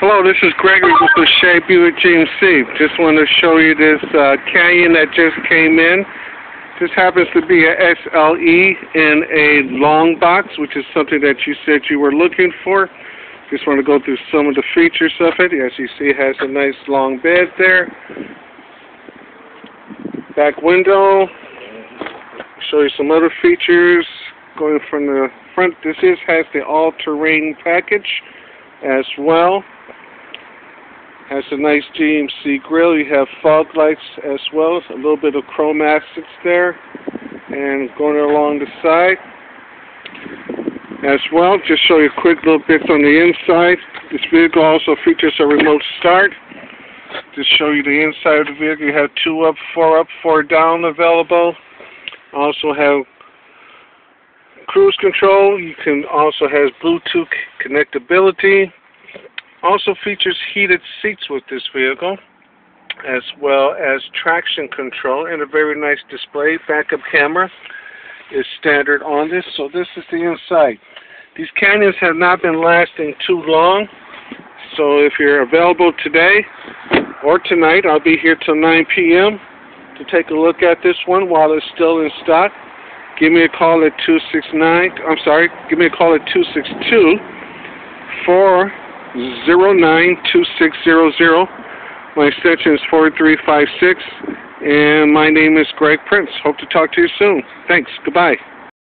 Hello, this is Gregory with the Shea Buick GMC. Just wanted to show you this uh, Canyon that just came in. This happens to be a SLE in a long box, which is something that you said you were looking for. Just want to go through some of the features of it. As you see, it has a nice long bed there. Back window. Show you some other features. Going from the front, this is has the all-terrain package as well. Has a nice GMC grill. You have fog lights as well. A little bit of chrome accents there. And going along the side as well. Just show you a quick little bits on the inside. This vehicle also features a remote start. Just show you the inside of the vehicle. You have two up, four up, four down available. Also have cruise control. You can also has Bluetooth connectability. Also features heated seats with this vehicle, as well as traction control and a very nice display. Backup camera is standard on this, so this is the inside. These Canyons have not been lasting too long, so if you're available today or tonight, I'll be here till 9 p.m. to take a look at this one while it's still in stock. Give me a call at 269, I'm sorry, give me a call at 262 4 092600. My extension is 4356, and my name is Greg Prince. Hope to talk to you soon. Thanks. Goodbye.